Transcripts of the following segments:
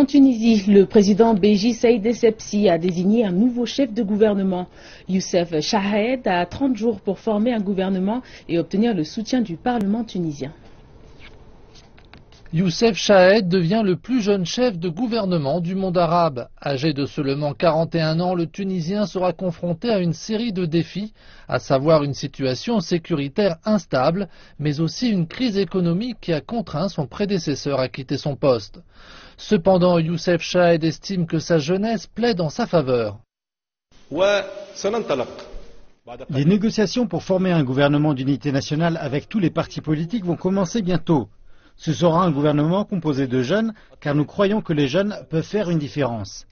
En Tunisie, le président Beji Saïd Essebsi a désigné un nouveau chef de gouvernement. Youssef Chahed a 30 jours pour former un gouvernement et obtenir le soutien du Parlement tunisien. Youssef Chahed devient le plus jeune chef de gouvernement du monde arabe. Âgé de seulement 41 ans, le Tunisien sera confronté à une série de défis, à savoir une situation sécuritaire instable, mais aussi une crise économique qui a contraint son prédécesseur à quitter son poste. Cependant, Youssef Chahed estime que sa jeunesse plaide en sa faveur. Les négociations pour former un gouvernement d'unité nationale avec tous les partis politiques vont commencer bientôt. Ce sera un gouvernement composé de jeunes, car nous croyons que les jeunes peuvent faire une différence.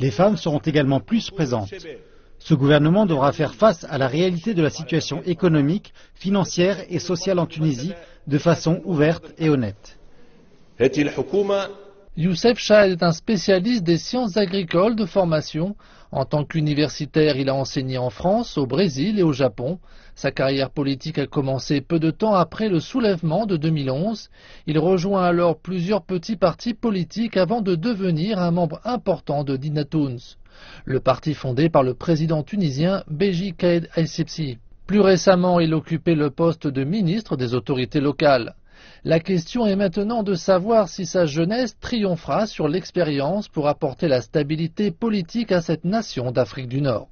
Les femmes seront également plus présentes. Ce gouvernement devra faire face à la réalité de la situation économique, financière et sociale en Tunisie de façon ouverte et honnête. Youssef Shah est un spécialiste des sciences agricoles de formation. En tant qu'universitaire, il a enseigné en France, au Brésil et au Japon. Sa carrière politique a commencé peu de temps après le soulèvement de 2011. Il rejoint alors plusieurs petits partis politiques avant de devenir un membre important de Dinatoons, le parti fondé par le président tunisien Beji Kaed Essebsi. Plus récemment, il occupait le poste de ministre des autorités locales. La question est maintenant de savoir si sa jeunesse triomphera sur l'expérience pour apporter la stabilité politique à cette nation d'Afrique du Nord.